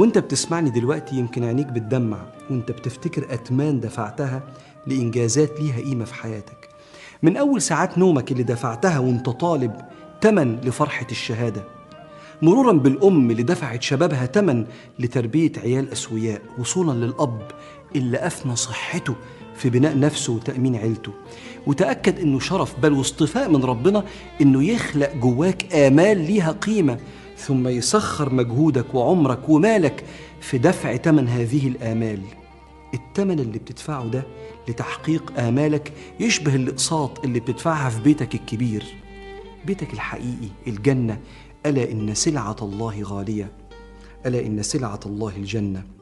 وانت بتسمعني دلوقتي يمكن عينيك بتدمع وانت بتفتكر أتمان دفعتها لإنجازات ليها قيمة في حياتك. من أول ساعات نومك اللي دفعتها وانت طالب تمن لفرحة الشهادة. مرورا بالأم اللي دفعت شبابها تمن لتربية عيال أسوياء وصولا للأب اللي أفنى صحته في بناء نفسه وتأمين عيلته. وتأكد إنه شرف بل واصطفاء من ربنا إنه يخلق جواك آمال ليها قيمة ثم يسخر مجهودك وعمرك ومالك في دفع تمن هذه الآمال. التمن اللي بتدفعه ده لتحقيق آمالك يشبه الأقساط اللي بتدفعها في بيتك الكبير. بيتك الحقيقي الجنة. ألا إن سلعة الله غالية. ألا إن سلعة الله الجنة.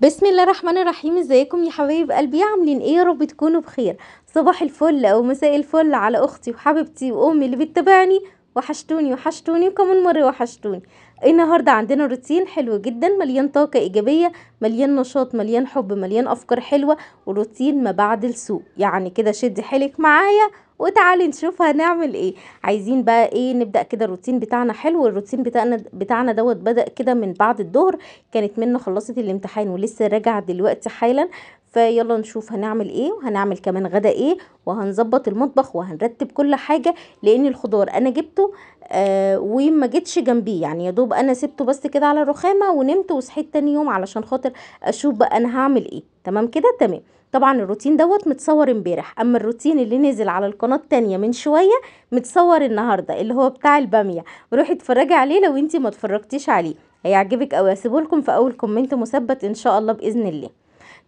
بسم الله الرحمن الرحيم ازيكم يا حبايب قلبي؟ عاملين إيه؟ يا رب تكونوا بخير. صباح الفل أو مساء الفل على أختي وحبيبتي وامي اللي بتتابعني. وحشتوني وحشتوني وكمان مرة وحشتوني. النهاردة عندنا روتين حلو جدا مليان طاقة إيجابية مليان نشاط مليان حب مليان أفكار حلوة وروتين ما بعد السوق. يعني كده شدي حيلك معايا. وتعالي نشوف هنعمل إيه. عايزين بقى إيه نبدأ كده الروتين بتاعنا حلو. الروتين بتاعنا بتاعنا دوت بدأ كده من بعد الظهر. كانت منى خلصت الامتحان ولسه راجعة دلوقتي حالا. فيلا نشوف هنعمل إيه وهنعمل كمان غدا إيه وهنظبط المطبخ وهنرتب كل حاجة. لأن الخضار أنا جبته آه وما جيتش جنبيه. يعني يا دوب أنا سبته بس كده على الرخامة ونمت وصحيت تاني يوم علشان خاطر أشوف بقى أنا هعمل إيه. تمام كده؟ تمام. طبعا الروتين دوت متصور امبارح أما الروتين اللي نزل على القناة التانية من شوية متصور النهارده اللي هو بتاع البامية. روحي اتفرجي عليه لو انتي ما اتفرجتيش عليه. هيعجبك قوي هسيبه لكم في أول كومنت مثبت إن شاء الله بإذن الله.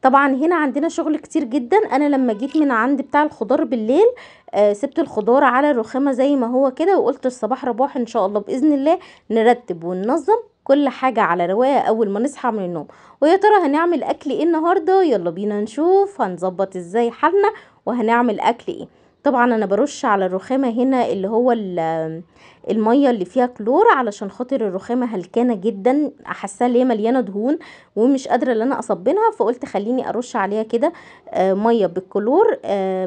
طبعا هنا عندنا شغل كتير جدا. أنا لما جيت من عند بتاع الخضار بالليل آه سبت الخضار على الرخامة زي ما هو كده وقلت الصباح رباح إن شاء الله بإذن الله نرتب وننظم. كل حاجة على رواقة أول ما نصحى من النوم. ويا ترى هنعمل أكل إيه النهاردة؟ يلا بينا نشوف هنظبط إزاي حالنا وهنعمل أكل إيه. طبعا أنا برش على الرخامة هنا اللي هو المية اللي فيها كلور علشان خاطر الرخامة هلكانة جدا أحسها اللي هي مليانة دهون ومش قادرة إن أنا أصبنها فقلت خليني أرش عليها كده مية بالكلور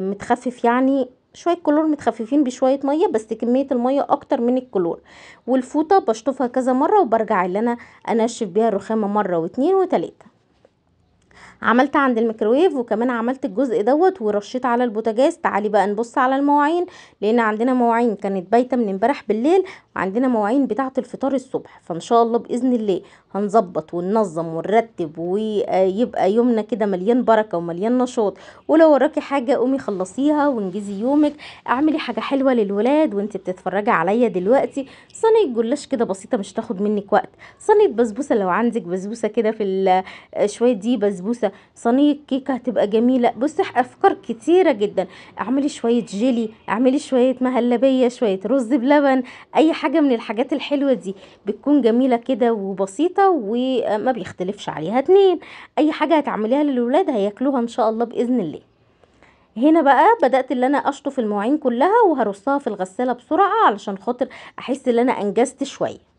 متخفف يعني شوية كلور متخففين بشوية مية بس كمية المية أكتر من الكلور. والفوطة بشطفها كذا مرة وبرجع اللي أنا أنشف بيها الرخامة مرة واتنين وتلاتة. عملت عند الميكروويف وكمان عملت الجزء دوت ورشيت على البوتاجاز. تعالي بقى نبص على المواعين لأن عندنا مواعين كانت بايتة من امبارح بالليل وعندنا مواعين بتاعة الفطار الصبح. فإن شاء الله بإذن الله هنظبط وننظم ونرتب ويبقى يومنا كده مليان بركة ومليان نشاط. ولو وراكي حاجة قومي خلصيها وانجزي يومك. اعملي حاجة حلوة للولاد وانت بتتفرجي عليا دلوقتي. صينية جلاش كده بسيطة مش تاخد منك وقت. صينية بسبوسة لو عندك بسبوسة كده في شوية دي بسبوسة. صينية كيكة هتبقى جميلة. بصي أفكار كتيرة جدا. اعملي شوية جيلي اعملي شوية مهلبية شوية رز بلبن أي حاجة من الحاجات الحلوة دي بتكون جميلة كده وبسيطة وما بيختلفش عليها اتنين. أي حاجة هتعمليها للولاد هياكلوها إن شاء الله بإذن الله. هنا بقى بدأت اللي أنا أشطف المواعين كلها وهرصها في الغسالة بسرعة علشان خاطر أحس إن أنا أنجزت شوية.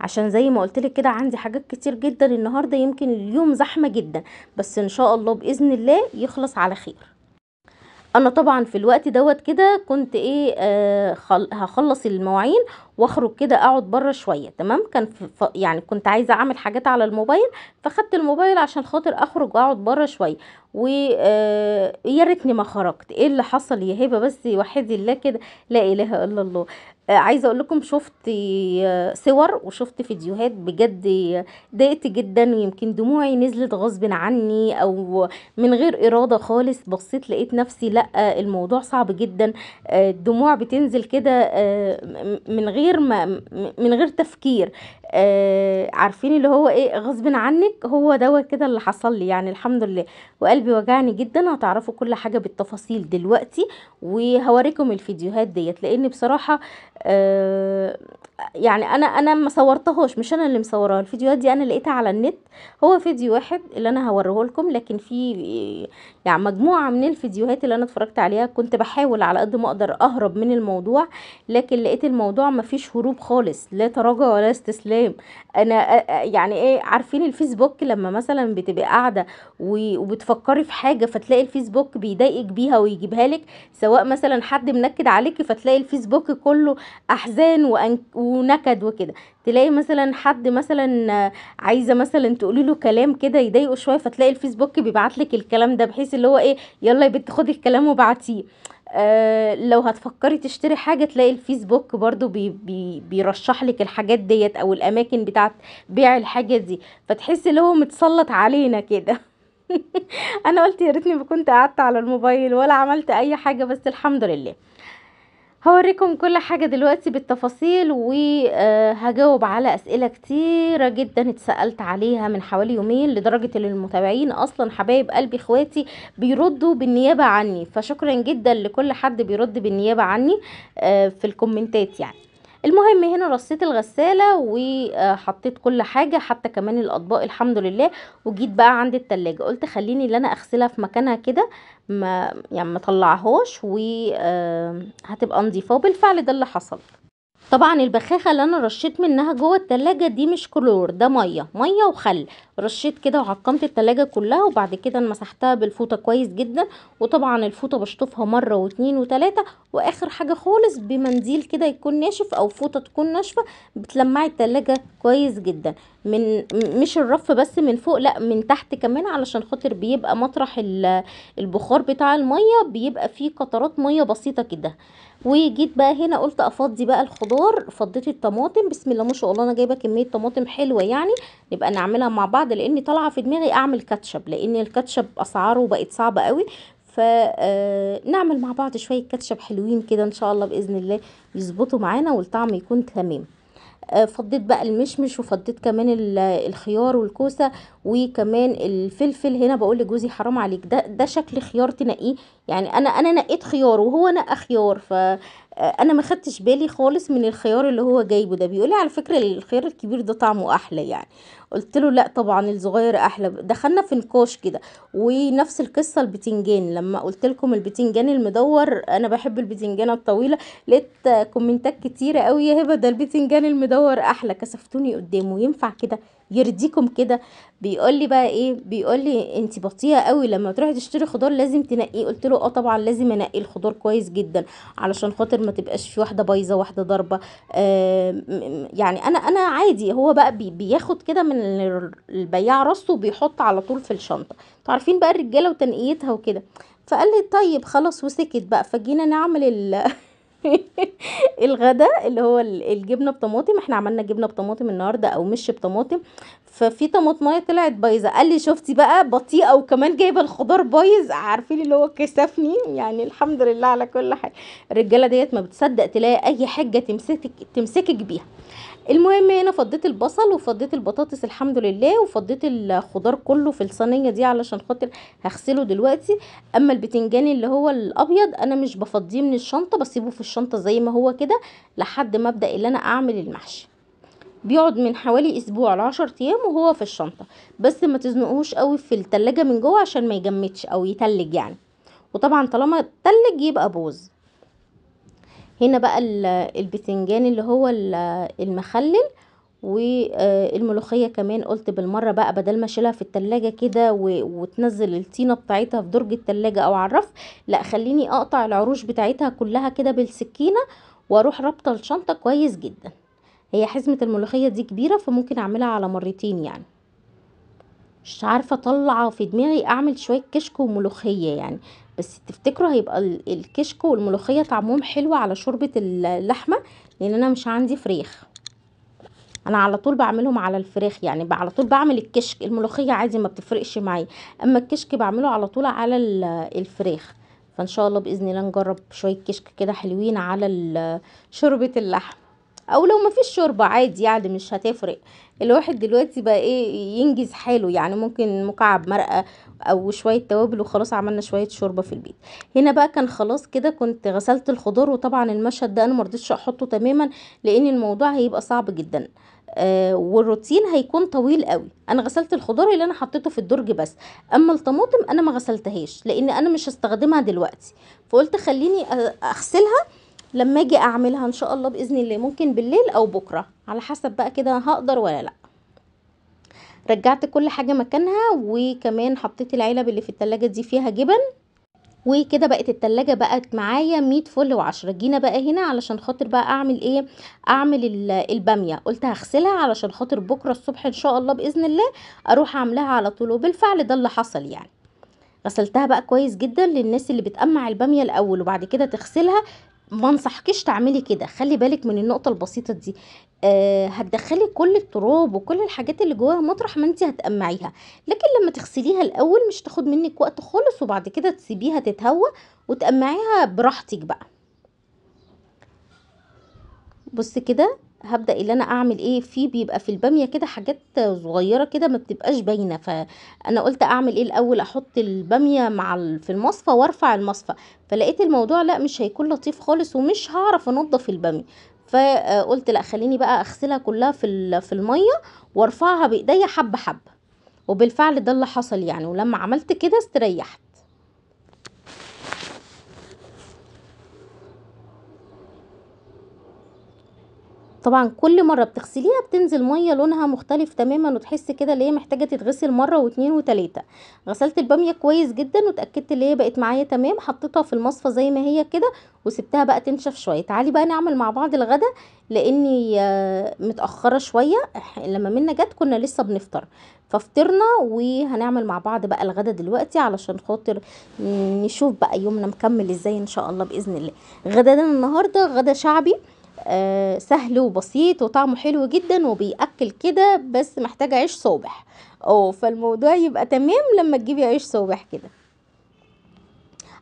عشان زي ما قلت لك كده عندي حاجات كتير جدا النهارده يمكن اليوم زحمة جدا بس إن شاء الله بإذن الله يخلص على خير. أنا طبعا في الوقت دوت كده كنت إيه آه خل... هخلص المواعين وأخرج كده أقعد بره شوية تمام؟ كان ف... يعني كنت عايزة أعمل حاجات على الموبايل فخدت الموبايل عشان خاطر أخرج وأقعد بره شوية. ويا آه ريتني ما خرجت إيه اللي حصل يا هبة؟ بس وحدي الله كده لا إله إلا الله. عايزة أقول لكم شفت صور وشفت فيديوهات بجد ضايقت جدا ويمكن دموعي نزلت غصب عني أو من غير إرادة خالص بصيت لقيت نفسي لأ الموضوع صعب جدا الدموع بتنزل كده من غير ما من غير تفكير. آه عارفين اللي هو إيه غصب عنك هو دوت كده اللي حصل لي. يعني الحمد لله. وقلبي وجعني جدا هتعرفوا كل حاجة بالتفاصيل دلوقتي وهوريكم الفيديوهات ديت. لأن بصراحة آه يعني أنا أنا ما صورتهاش مش أنا اللي مصوراها الفيديوهات دي أنا لقيتها على النت. هو فيديو واحد اللي أنا هوريه لكم لكن في يعني مجموعة من الفيديوهات اللي أنا اتفرجت عليها. كنت بحاول على قد ما أقدر أهرب من الموضوع لكن لقيت الموضوع ما فيش هروب خالص لا تراجع ولا استسلام. كلام أنا يعني إيه عارفين الفيسبوك لما مثلا بتبقى قاعدة وبتفكري في حاجة فتلاقي الفيسبوك بيضايقك بيها ويجيبها لك سواء مثلا حد منكد عليكي فتلاقي الفيسبوك كله أحزان ونكد وكده. تلاقي مثلا حد مثلا عايزة مثلا تقولي له كلام كده يضايقه شوية فتلاقي الفيسبوك بيبعت لك الكلام ده بحيث اللي هو إيه يلا يا بنت خدي الكلام وبعتيه. آه لو هتفكري تشتري حاجة تلاقي الفيسبوك برضو بي بي بيرشح لك الحاجات ديت أو الأماكن بتاعت بيع الحاجة دي فتحسي اللي هو متسلط علينا كده. أنا قلت يا ريتني ما كنت قعدت على الموبايل ولا عملت أي حاجة بس الحمد لله. هوريكم كل حاجة دلوقتي بالتفاصيل وهجاوب على أسئلة كتيرة جدا اتسألت عليها من حوالي يومين لدرجة إن المتابعين أصلا حبايب قلبي إخواتي بيردوا بالنيابة عني فشكرا جدا لكل حد بيرد بالنيابة عني آه، في الكومنتات يعني. المهم هنا رصيت الغسالة وحطيت كل حاجة حتى كمان الأطباق الحمد لله وجيت بقى عند التلاجة. قلت خليني اللي أنا أغسلها في مكانها كده ما يعني ما طلعهاش وهتبقى نظيفة. وبالفعل ده اللي حصل. طبعا البخاخة اللي أنا رشيت منها جوه التلاجة دي مش كلور ده مية مية وخل. رشيت كده وعقمت التلاجة كلها وبعد كده مسحتها بالفوطة كويس جدا. وطبعا الفوطة بشطفها مرة واتنين وتلاتة واخر حاجة خالص بمنديل كده يكون ناشف أو فوطة تكون ناشفة بتلمعي التلاجة كويس جدا. من مش الرف بس من فوق لأ من تحت كمان علشان خاطر بيبقى مطرح ال- البخار بتاع المية بيبقى فيه قطرات مية بسيطة كده. وجيت بقى هنا قلت أفضي بقى الخضار فضيت الطماطم. بسم الله ما شاء الله أنا جايبة كمية طماطم حلوة يعني. نبقى نعملها مع بعض لأن طالعة في دماغي أعمل كاتشب لأن الكاتشب أسعاره بقت صعبة قوي. فنعمل مع بعض شوية كاتشب حلوين كده إن شاء الله بإذن الله يظبطوا معانا والطعم يكون تمام. آه، فضيت بقى المشمش وفضيت كمان ال- الخيار والكوسة وكمان الفلفل. هنا بقول لجوزي حرام عليك ده ده شكل خيار تنقيه. يعني أنا أنا نقيت خيار وهو نقى خيار آه، أنا ما خدتش بالي خالص من الخيار اللي هو جايبه ده. بيقولي على فكرة الخيار الكبير ده طعمه أحلى يعني. قلت له لأ طبعا الصغير أحلى. دخلنا في نقاش كده ونفس القصة البتنجان. لما قلت لكم البتنجان المدور أنا بحب البتنجانة الطويلة لقيت كومنتات كتيرة قوي يا هبة ده البتنجان المدور أحلى. كسفتوني قدامه. ينفع كده يرضيكم كده. بيقول لي بقى إيه بيقول لي انت بطيئة قوي لما تروحي تشتري خضار لازم تنقيه. قلت له آه طبعا لازم أنقي الخضار كويس جدا علشان خاطر ما تبقاش في واحدة بايظة واحدة ضاربة. يعني أنا أنا عادي. هو بقى بي بياخد كده من ال- البياع رصه وبيحط على طول في الشنطة. أنتوا عارفين بقى الرجالة وتنقيتها وكده. فقال لي طيب خلاص وسكت بقى. فجينا نعمل ال الغدا اللي هو ال- الجبنة بطماطم إحنا عملنا جبنة بطماطم النهارده أو مش بطماطم. ففي طماطمايه طلعت بايظة. قال لي شفتي بقى بطيئة وكمان جايبة الخضار بايظ. عارفين اللي هو كسفني؟ يعني الحمد لله على كل حاجة. الرجالة ديت ما بتصدق تلاقي أي حاجة تمسكك تمسكك بيها. المهم هنا فضيت البصل وفضيت البطاطس الحمد لله وفضيت الخضار كله في الصينية دي علشان خاطر هغسله دلوقتي. أما البتنجان اللي هو الأبيض أنا مش بفضيه من الشنطة بسيبه في الشنطة زي ما هو كده لحد ما أبدأ اللي أنا أعمل المحشي. بيقعد من حوالي أسبوع لعشر أيام وهو في الشنطة. بس ما تزنقوش قوي في التلاجة من جوه عشان ما يجمدش أو يتلج يعني. وطبعا طالما تلج يبقى بوظ هنا بقى ال- البتنجان اللي هو ال- المخلل والملوخية كمان قلت بالمرة بقى بدل ما أشيلها في التلاجة كده وتنزل الطينة بتاعتها في درج التلاجة أو على الرف لا خليني أقطع العروش بتاعتها كلها كده بالسكينة وأروح رابطة الشنطة كويس جدا. هي حزمة الملوخية دي كبيرة فممكن أعملها على مرتين يعني. مش عارفة أطلع في دماغي أعمل شوية كشك وملوخية يعني. بس تفتكروا هيبقى ال- الكشك والملوخية طعمهم حلو على شوربة اللحمة؟ لأن أنا مش عندي فراخ. أنا على طول بعملهم على الفراخ يعني على طول بعمل الكشك. الملوخية عادي ما بتفرقش معايا. أما الكشك بعمله على طول على ال- الفراخ. فإن شاء الله بإذن الله نجرب شوية كشك كده حلوين على شوربة اللحم أو لو ما فيش شوربة عادي يعني مش هتفرق. الواحد دلوقتي بقى إيه ينجز حاله يعني ممكن مكعب مرقة أو شوية توابل وخلاص عملنا شوية شوربة في البيت. هنا بقى كان خلاص كده كنت غسلت الخضار وطبعا المشهد ده أنا مرضتش أحطه تماما لأن الموضوع هيبقى صعب جدا. آه والروتين هيكون طويل قوي. أنا غسلت الخضار اللي أنا حطيته في الدرج بس. أما الطماطم أنا ما غسلتهاش لأن أنا مش هستخدمها دلوقتي. فقلت خليني أغسلها لما أجي اعملها ان شاء الله بإذن الله ممكن بالليل أو بكرة على حسب بقى كده هقدر ولا لأ. رجعت كل حاجة مكانها وكمان حطيت العلب اللي في التلاجة دي فيها جبن وكده بقت التلاجة بقت معايا مية فل وعشرة. جينا بقى هنا علشان خاطر بقى اعمل إيه؟ اعمل ال- البامية. قلت هغسلها علشان خاطر بكرة الصبح ان شاء الله بإذن الله أروح اعملها على طول. وبالفعل ده اللي حصل يعني. غسلتها بقى كويس جدا للناس اللي بتقمع البامية الأول وبعد كده تغسلها ما انصحكيش تعملي كده. خلي بالك من النقطة البسيطة دي. آه هتدخلي كل التراب وكل الحاجات اللي جواها مطرح ما انت هتقمعيها. لكن لما تغسليها الأول مش تاخد منك وقت خالص وبعد كده تسيبيها تتهوى وتقمعيها براحتك بقى. بص كده. هبدأ اللي أنا أعمل إيه في بيبقى في البامية كده حاجات صغيرة كده ما بتبقاش باينة فأنا قلت أعمل إيه الأول أحط البامية مع ال- في المصفى وأرفع المصفى فلقيت الموضوع لأ مش هيكون لطيف خالص ومش هعرف أنضف البامية فقلت لأ خليني بقى أغسلها كلها في ال- في المية وأرفعها بإيديا حبة حبة وبالفعل ده اللي حصل يعني ولما عملت كده استريحت. طبعا كل مرة بتغسليها بتنزل مية لونها مختلف تماما وتحسي كده اللي هي محتاجة تتغسل مرة واتنين وتلاتة. غسلت البامية كويس جدا وتأكدت اللي هي بقت معايا تمام حطيتها في المصفى زي ما هي كده وسبتها بقى تنشف شوية. تعالي بقى نعمل مع بعض الغدا لأني آه، متأخرة شوية. لما منا جت كنا لسه بنفطر. ففطرنا وهنعمل مع بعض بقى الغدا دلوقتي علشان خاطر نشوف بقى يومنا مكمل إزاي إن شاء الله بإذن الله. غدانا النهارده غدا شعبي. آه سهل وبسيط وطعمه حلو جدا وبيأكل كده بس محتاج عيش صوبح آه فالموضوع يبقى تمام لما تجيبي عيش صوبح كده.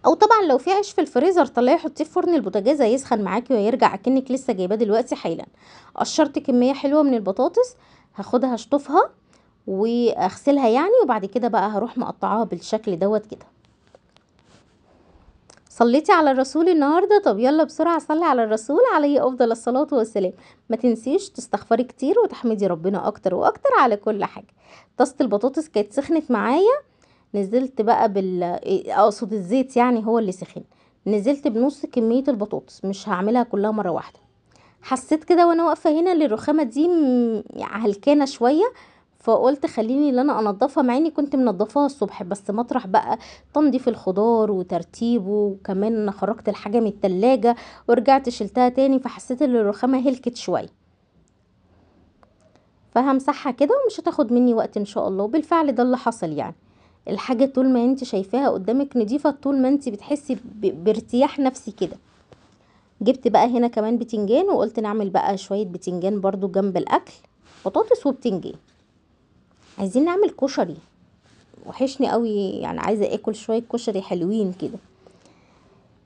أو طبعا لو في عيش في الفريزر طلعيه حطيه في فرن البوتاجاز هيسخن معاكي ويرجع أكنك لسه جايباه دلوقتي حالا. قشرت كمية حلوة من البطاطس هاخدها اشطفها وأغسلها يعني وبعد كده بقى هروح مقطعاها بالشكل دوت كده. صليتي على الرسول النهارده؟ طب يلا بسرعة صلي على الرسول عليه أفضل الصلاة والسلام. ما تنسيش تستغفري كتير وتحمدي ربنا أكتر وأكتر على كل حاجة. طاسة البطاطس كانت سخنت معايا. نزلت بقى بال إيه، أقصد الزيت يعني هو اللي سخن. نزلت بنص كمية البطاطس مش هعملها كلها مرة واحدة. حسيت كده وأنا واقفة هنا إن الرخامة دي هلكانه شوية. فقلت خليني اللي أنا أنضفها مع إني كنت منضفاها الصبح بس مطرح بقى تنظيف الخضار وترتيبه وكمان خرجت الحاجة من التلاجة ورجعت شلتها تاني فحسيت إن الرخامة هلكت شوية. فهمسحها كده ومش هتاخد مني وقت إن شاء الله وبالفعل ده اللي حصل يعني. الحاجة طول ما أنت شايفاها قدامك نضيفة طول ما أنت بتحسي بارتياح نفسي كده. جبت بقى هنا كمان بتنجان وقلت نعمل بقى شوية بتنجان برضو جنب الأكل بطاطس وبتنجان. عايزين نعمل كشري. وحشني قوي يعني عايزة آكل شوية كشري حلوين كده.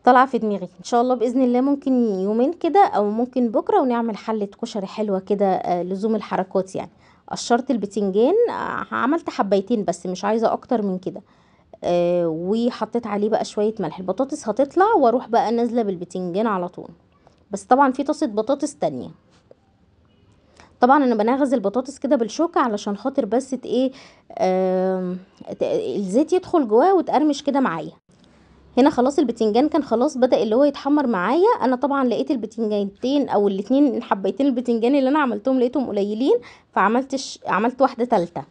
طالعه في دماغي. إن شاء الله بإذن الله ممكن يومين كده أو ممكن بكرة ونعمل حلة كشري حلوة كده آه، لزوم الحركات يعني. قشرت البتنجان آه، عملت حبيتين بس مش عايزة أكتر من كده. آه وحطيت عليه بقى شوية ملح. البطاطس هتطلع وأروح بقى نازلة بالبتنجان على طول. بس طبعا في طاسة بطاطس تانية. طبعا أنا بنغز البطاطس كده بالشوكة علشان خاطر بس إيه الزيت يدخل جواه وتقرمش كده معايا. هنا خلاص البتنجان كان خلاص بدأ اللي هو يتحمر معايا. أنا طبعا لقيت البتنجانتين أو الاتنين حبيتين البتنجان اللي أنا عملتهم لقيتهم قليلين فعملتش عملت واحدة تالتة.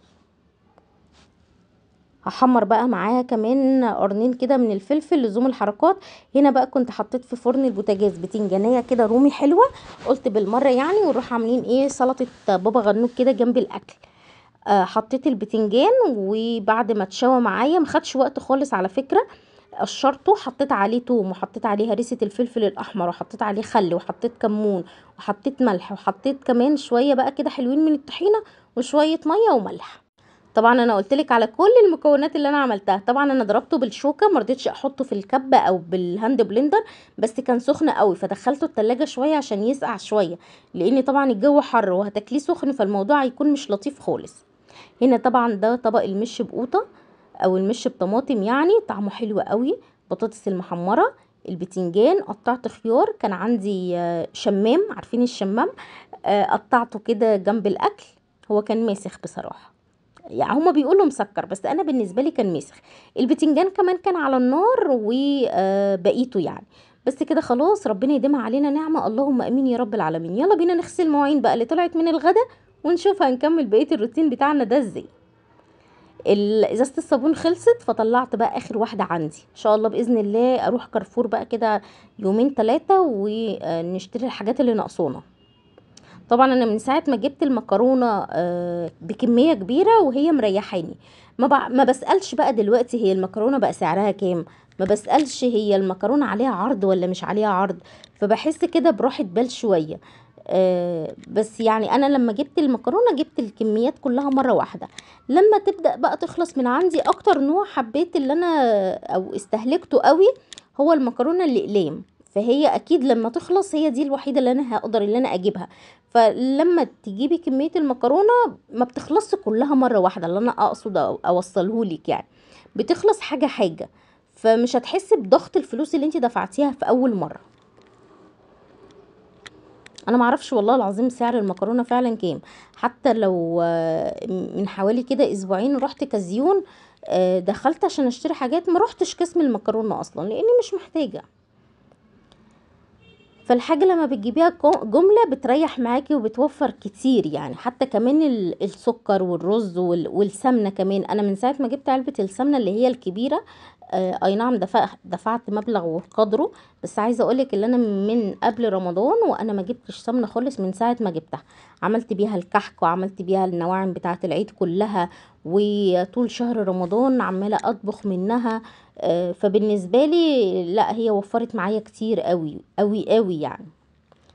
هحمر بقى معاها كمان قرنين كده من الفلفل لزوم الحركات. هنا بقى كنت حطيت في فرن البوتاجاز بتنجانية كده رومي حلوة قلت بالمرة يعني ونروح عاملين إيه سلطة بابا غنوج كده جنب الأكل. آه حطيت البتنجان وبعد ما اتشوى معايا مخدش وقت خالص على فكرة قشرته حطيت عليه توم وحطيت عليه هريسة الفلفل الأحمر وحطيت عليه خل وحطيت كمون وحطيت ملح وحطيت كمان شوية بقى كده حلوين من الطحينة وشوية مية وملح. طبعا أنا قلت لك على كل المكونات اللي أنا عملتها. طبعا أنا ضربته بالشوكة ما رضيتش أحطه في الكبة أو بال hand blender بس كان سخن قوي فدخلته التلاجة شوية عشان يسقع شوية لأن طبعا الجو حر وهتاكليه سخن فالموضوع هيكون مش لطيف خالص. هنا طبعا ده طبق المش بقوطة أو المش بطماطم يعني طعمه حلو قوي. بطاطس المحمرة البتنجان قطعت خيار كان عندي آه، شمام عارفين الشمام؟ آه، قطعته كده جنب الأكل هو كان ماسخ بصراحة. يعني هما بيقولوا مسكر بس أنا بالنسبة لي كان مسخ. البتنجان كمان كان على النار وبقيته يعني. بس كده خلاص ربنا يديمها علينا نعمة. اللهم آمين يا رب العالمين. يلا بينا نغسل المواعين بقى اللي طلعت من الغدا ونشوف هنكمل بقية الروتين بتاعنا ده إزاي. إزازة الصابون خلصت فطلعت بقى آخر واحدة عندي. إن شاء الله بإذن الله أروح كارفور بقى كده يومين ثلاثة ونشتري الحاجات اللي ناقصانا. طبعا أنا من ساعة ما جبت المكرونة آه، بكمية كبيرة وهي مريحاني. ما, بع... ما بسألش بقى دلوقتي هي المكرونة بقى سعرها كام؟ ما بسألش هي المكرونة عليها عرض ولا مش عليها عرض. فبحس كده براحة بال شوية. آه، بس يعني أنا لما جبت المكرونة جبت الكميات كلها مرة واحدة. لما تبدأ بقى تخلص من عندي أكتر نوع حبيت اللي أنا أو استهلكته قوي هو المكرونة الأقلام. فهي أكيد لما تخلص هي دي الوحيدة اللي أنا هقدر اللي أنا أجيبها. فلما تجيبي كمية المكرونة ما بتخلصش كلها مرة واحدة اللي أنا أقصد أو- أوصله لك يعني. بتخلص حاجة حاجة فمش هتحسي بضغط الفلوس اللي أنت دفعتيها في أول مرة. أنا معرفش والله العظيم سعر المكرونة فعلا كام. حتى لو آه، من حوالي كده أسبوعين رحت كازيون آه، دخلت عشان أشتري حاجات ما رحتش قسم المكرونة أصلا لأني مش محتاجة. فالحاجة لما بتجيبيها جملة بتريح معاكي وبتوفر كتير يعني. حتى كمان ال- السكر والرز وال- والسمنة كمان. أنا من ساعة ما جبت علبة السمنة اللي هي الكبيرة أي نعم دفع دفعت مبلغ وقدره بس عايزة أقولك ان أنا من قبل رمضان وأنا ما جبتش سمنة خالص من ساعة ما جبتها. عملت بيها الكحك وعملت بيها النواعم بتاعة العيد كلها وطول شهر رمضان عمالة أطبخ منها آه، فبالنسبة لي لا هي وفرت معايا كتير قوي قوي قوي يعني.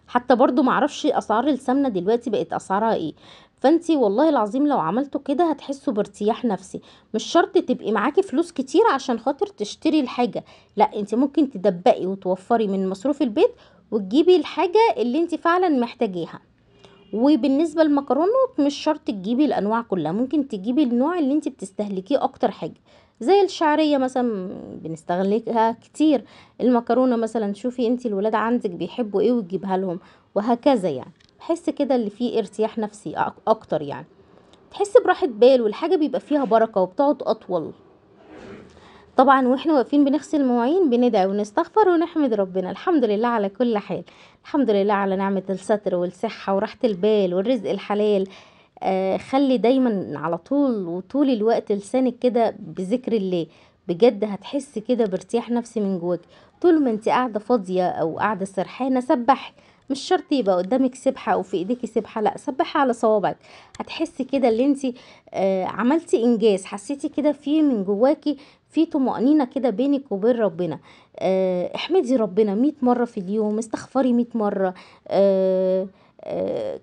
حتى برضو معرفش أسعار السمنة دلوقتي بقت أسعارها إيه. فانتي والله العظيم لو عملتوا كده هتحسوا بارتياح نفسي. مش شرط تبقي معاكي فلوس كتير عشان خاطر تشتري الحاجة لا انت ممكن تدبقي وتوفري من مصروف البيت وتجيبي الحاجة اللي انت فعلا محتاجاها وبالنسبة للمكرونات مش شرط تجيبي الأنواع كلها ممكن تجيبي النوع اللي انت بتستهلكيه أكتر حاجة زي الشعرية مثلا بنستغلها كتير. المكرونة مثلا شوفي انت الولاد عندك بيحبوا إيه وتجيبها لهم وهكذا يعني. بحس كده اللي فيه ارتياح نفسي أكتر يعني. تحس براحة بال والحاجة بيبقى فيها بركة وبتقعد أطول. طبعا وإحنا واقفين بنغسل المواعين بندعي ونستغفر ونحمد ربنا. الحمد لله على كل حال. الحمد لله على نعمة الستر والصحة وراحة البال والرزق الحلال. آه خلي دايما على طول وطول الوقت لسانك كده بذكر الله. بجد هتحسي كده بارتياح نفسي من جواك. طول ما أنت قاعدة فاضية أو قاعدة سرحانة سبحي مش شرط يبقى قدامك سبحة أو في ايديكي سبحة لأ سبحي على صوابعك. هتحسي كده اللي انت آه عملتي إنجاز حسيتي كده في من جواكي في طمأنينة كده بينك وبين ربنا. آه احمدي ربنا مية مرة في اليوم استغفري مية مرة. آه،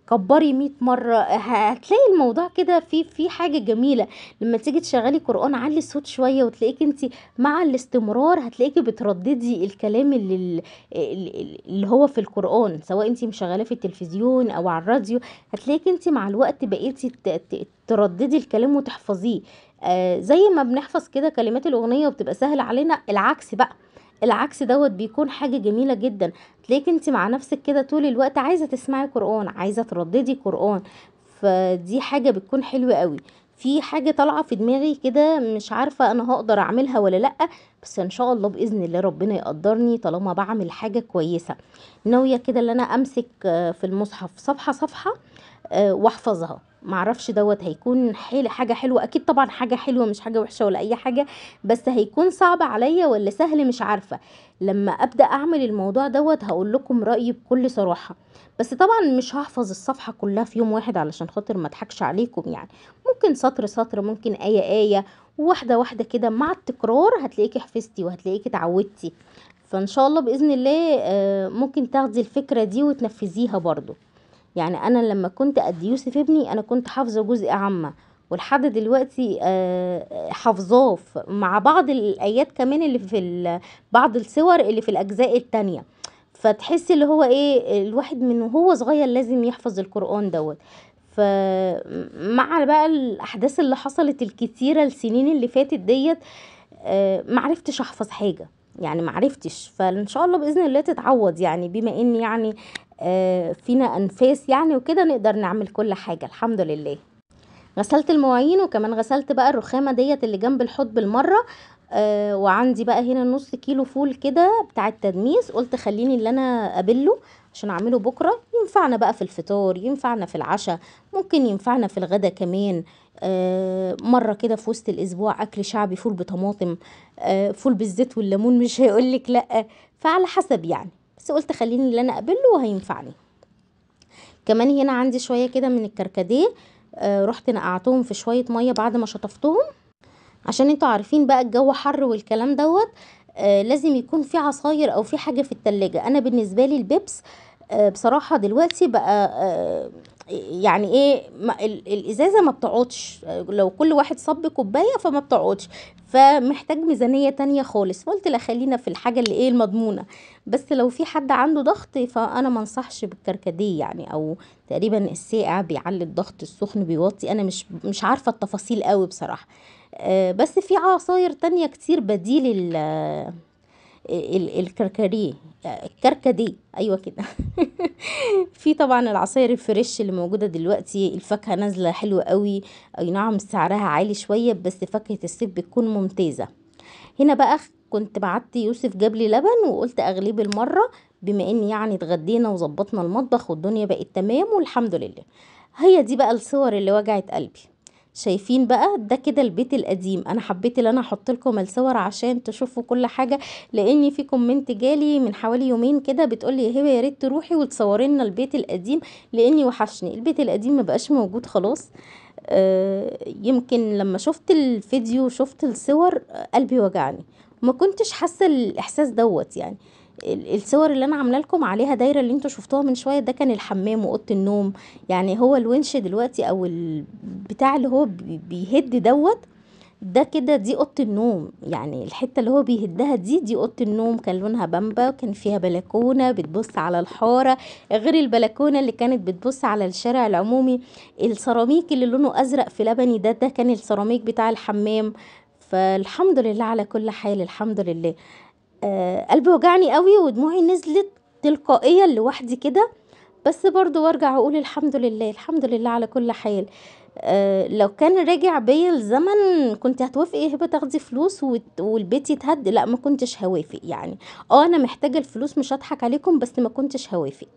كبري 100 مرة. هتلاقي الموضوع كده في في حاجة جميلة. لما تيجي تشغلي قرآن علي الصوت شوية وتلاقيك انت مع الاستمرار هتلاقيكي بترددي الكلام اللي اللي هو في القرآن. سواء انت مشغلاه في التلفزيون أو على الراديو هتلاقيك انت مع الوقت بقيتي ترددي الكلام وتحفظيه. آه زي ما بنحفظ كده كلمات الأغنية وبتبقى سهل علينا العكس بقى. العكس دوت بيكون حاجة جميلة جدا. تلاقيك انت مع نفسك كده طول الوقت عايزة تسمعي قرآن عايزة ترددي قرآن. فدي حاجة بتكون حلوة قوي. في حاجة طالعة في دماغي كده مش عارفة أنا هقدر أعملها ولا لأ بس إن شاء الله بإذن الله ربنا يقدرني طالما بعمل حاجة كويسة. ناوية كده إن أنا أمسك آه، في المصحف صفحة صفحة آه، وأحفظها. معرفش دوت هيكون حل حاجة حلوة. أكيد طبعا حاجة حلوة مش حاجة وحشة ولا أي حاجة بس هيكون صعب عليا ولا سهل مش عارفة. لما أبدأ أعمل الموضوع دوت هقول لكم رأيي بكل صراحة. بس طبعا مش هحفظ الصفحة كلها في يوم واحد علشان خاطر ما أضحكش عليكم يعني. ممكن سطر سطر ممكن آية آية واحدة واحدة كده مع التكرار هتلاقيكي حفظتي وهتلاقيكي اتعودتي. فإن شاء الله بإذن الله آه، ممكن تاخدي الفكرة دي وتنفذيها برضو. يعني أنا لما كنت قد يوسف ابني أنا كنت حافظة جزء عامة. ولحد دلوقتي آه، حافظاه ف- مع بعض الآيات كمان اللي في بعض السور اللي في الأجزاء التانية. فتحسي اللي هو إيه الواحد من وهو صغير لازم يحفظ القرآن دوت. فمع بقى الأحداث اللي حصلت الكتيرة السنين اللي فاتت ديت آه، معرفتش أحفظ حاجة. يعني معرفتش فإن شاء الله بإذن الله تتعوض. يعني بما إن يعني آه، فينا انفاس يعني وكده نقدر نعمل كل حاجة الحمد لله. غسلت المواعين وكمان غسلت بقى الرخامة ديت اللي جنب الحوض بالمرة آه وعندي بقى هنا نص كيلو فول كده بتاع التدميس قلت خليني اللي أنا ابله عشان أعمله بكرة. ينفعنا بقى في الفطار ينفعنا في العشاء ممكن ينفعنا في الغدا كمان آه مرة كده في وسط الأسبوع أكل شعبي فول بطماطم فول بالزيت والليمون مش هيقولك لأ فعلى حسب يعني. بس قلت خليني اللي أنا ابله وهينفعني. كمان هنا عندي شوية كده من الكركديه آه رحت نقعتهم في شوية مية بعد ما شطفتهم. عشان أنتوا عارفين بقى الجو حر والكلام دوت آه لازم يكون في عصاير أو في حاجة في التلاجة. أنا بالنسبة لي البيبسي آه بصراحة دلوقتي بقى آه يعني إيه الإزازة ما بتقعدش. آه، لو كل واحد صب كوباية فما بتقعدش. فمحتاج ميزانية تانية خالص. فقلت لا خلينا في الحاجة اللي إيه المضمونة. بس لو في حد عنده ضغط فأنا ما انصحش بالكركديه يعني. أو تقريبا الساقع بيعلي الضغط السخن بيوطي. أنا مش مش عارفة التفاصيل قوي بصراحة. بس في عصاير تانية كتير بديل الكركديه. الكركديه. أيوه كده. في طبعا العصاير الفريش اللي موجودة دلوقتي الفاكهة نازلة حلوة قوي. أي نعم سعرها عالي شوية بس فاكهة الصيف بتكون ممتازة. هنا بقى كنت بعت يوسف جاب لي لبن وقلت اغليه بالمرة بما إن يعني اتغدينا وظبطنا المطبخ والدنيا بقت تمام والحمد لله. هي دي بقى الصور اللي وجعت قلبي. شايفين بقى ده كده البيت القديم. أنا حبيت ان أنا أحط لكم الصور عشان تشوفوا كل حاجة لأني في comment جالي من حوالي يومين كده بتقول لي هبة يا ريت تروحي وتصوري لنا البيت القديم لأني وحشني. البيت القديم ما بقاش موجود خلاص. آه، يمكن لما شفت الفيديو شفت الصور قلبي وجعني. ما كنتش حاسة الإحساس دوت يعني. الصور اللي أنا عاملة لكم عليها دايرة اللي أنتوا شفتوها من شوية ده كان الحمام وأوضة النوم. يعني هو الونش دلوقتي أو البتاع اللي هو بي- بيهد دوت ده كده دي أوضة النوم. يعني الحتة اللي هو بيهدها دي دي أوضة النوم. كان لونها بامبا وكان فيها بلكونة بتبص على الحارة غير البلكونة اللي كانت بتبص على الشارع العمومي. السيراميك اللي لونه أزرق في لبني ده ده كان السيراميك بتاع الحمام. فالحمد لله على كل حال الحمد لله. آه قلبي وجعني قوي ودموعي نزلت تلقائيا لوحدي كده. بس برضو وارجع أقول الحمد لله الحمد لله على كل حال. آه لو كان راجع بيا الزمن كنت هتوافقي هبة تاخدي فلوس والبيت يتهد. لا ما كنتش هوافق يعني. آه أنا محتاجة الفلوس مش هضحك عليكم بس ما كنتش هوافق.